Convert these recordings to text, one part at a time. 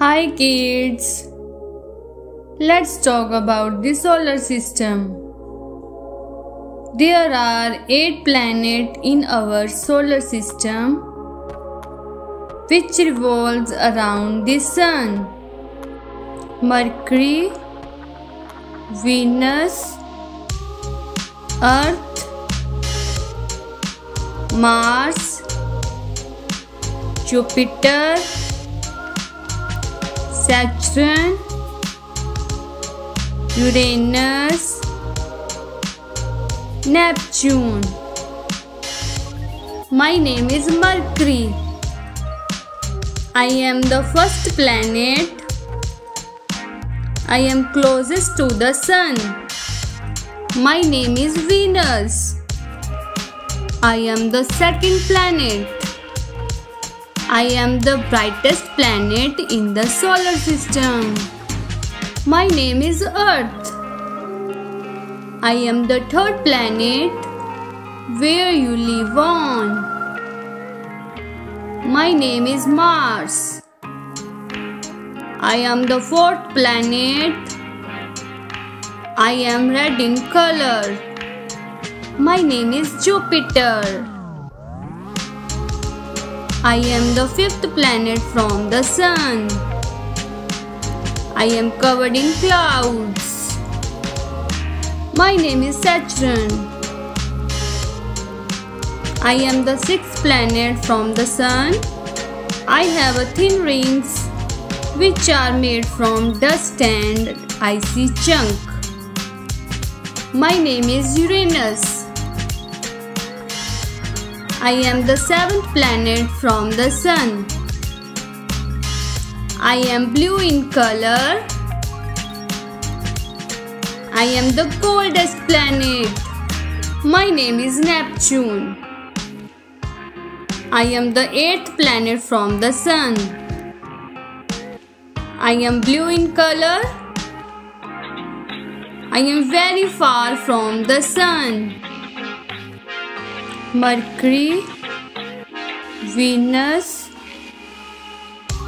Hi kids! Let's talk about the solar system. There are 8 planets in our solar system which revolves around the sun. Mercury, Venus, Earth, Mars, Jupiter, Saturn, Uranus, Neptune. My name is Mercury. I am the first planet. I am closest to the sun. My name is Venus. I am the second planet. I am the brightest planet in the solar system. My name is Earth. I am the third planet where you live on. My name is Mars. I am the fourth planet. I am red in color. My name is Jupiter. I am the fifth planet from the sun. I am covered in clouds. My name is Saturn. I am the sixth planet from the sun. I have a thin rings which are made from dust and icy chunk. My name is Uranus. I am the seventh planet from the sun. I am blue in color. I am the coldest planet. My name is Neptune. I am the eighth planet from the sun. I am blue in color. I am very far from the sun. Mercury, Venus,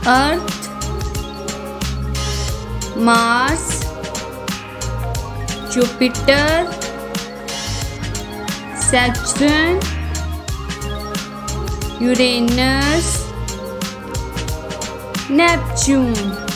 Earth, Mars, Jupiter, Saturn, Uranus, Neptune.